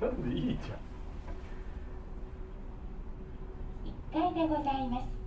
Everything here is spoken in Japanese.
なんでいいじゃん1階でございます。